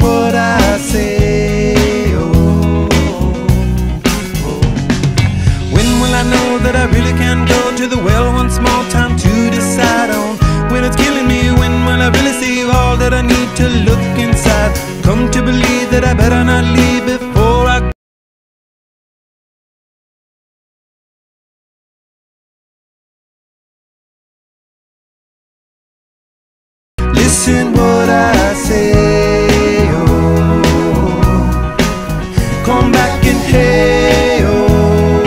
what I say, oh. When will I know that I really can go to the well more? Time to decide on when it's killing me. When will I really see all that I need to look inside? Come to believe that I better not leave before I. Listen what I Hey, oh.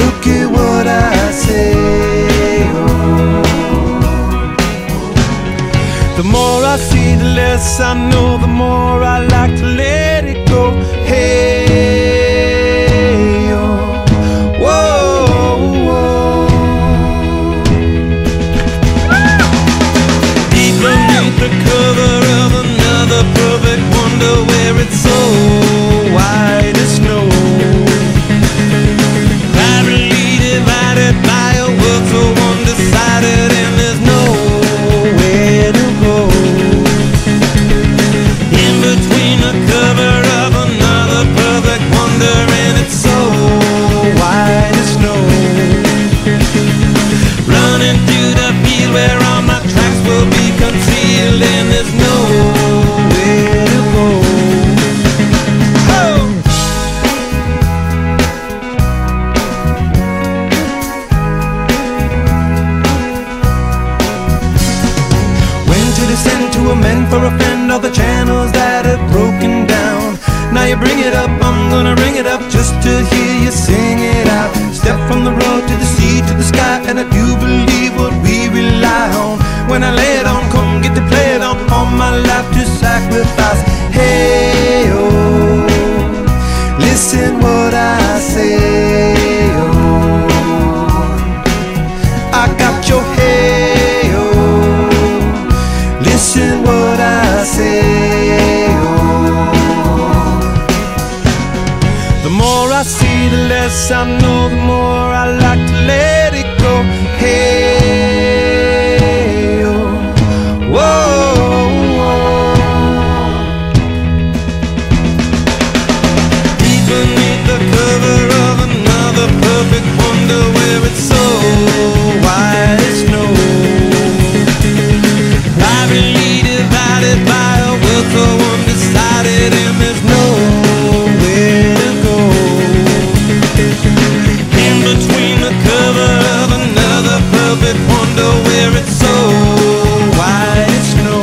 Look at what I say, oh. The more I see, the less I know, the more I like to let it go. Hey, oh. Whoa, whoa. Deep beneath the cover of another perfect wonder for a friend all the channels what I say, oh. The more I see, the less I know, the more wonder where it's so white as snow.